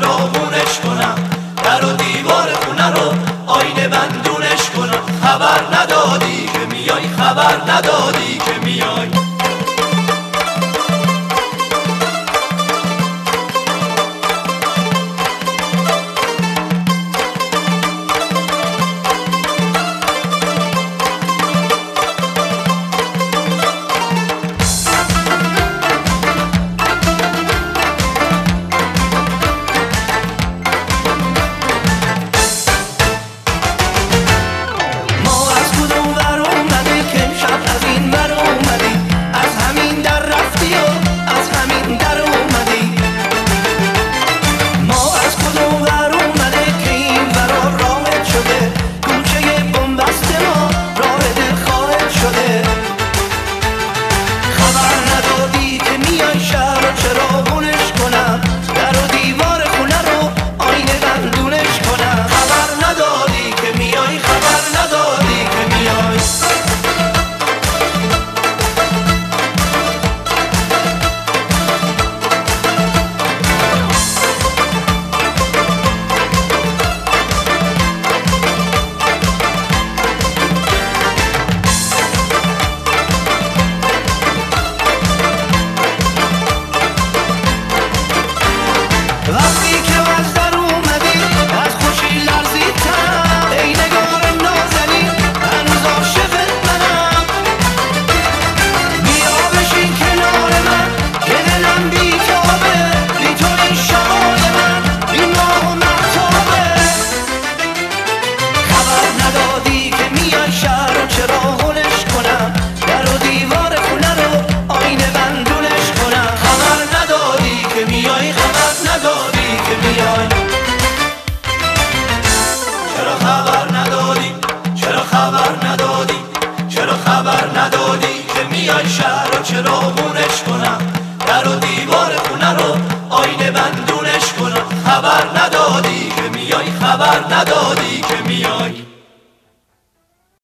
it all works.